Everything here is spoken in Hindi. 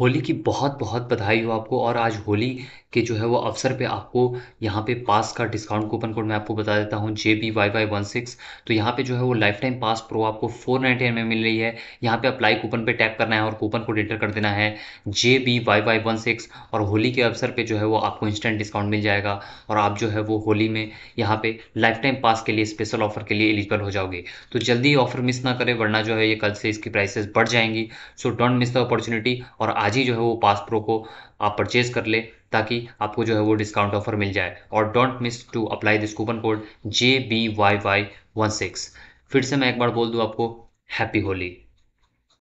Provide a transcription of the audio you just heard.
होली की बहुत-बहुत बधाई हो आपको और आज होली के जो है वो अवसर पे आपको यहाँ पे पास का डिस्काउंट कूपन कोड मैं आपको बता देता हूँ JBYY16 तो यहाँ पे जो है वो लाइफ टाइम पास प्रो आपको 499 में मिल रही है। यहाँ पे अप्लाई कूपन पे टैप करना है और कूपन कोड एंटर कर देना है JBYY16 और होली के अवसर पर जो है वो आपको इंस्टेंट डिस्काउंट मिल जाएगा और आप जो है वो होली में यहाँ पे लाइफ टाइम पास के लिए स्पेशल ऑफ़र के लिए एलिजिबल हो जाओगे। तो जल्दी ऑफ़र मिस ना करें, वरना जो है ये कल से इसकी प्राइसेस बढ़ जाएँगी। So don't miss the opportunity और आज ही जो है वो पास प्रो को आप परचेज कर ले ताकि आपको जो है वो डिस्काउंट ऑफ़र मिल जाए। और don't miss to apply this coupon code J B Y Y one six फिर से मैं एक बार बोल दूँ आपको हैप्पी होली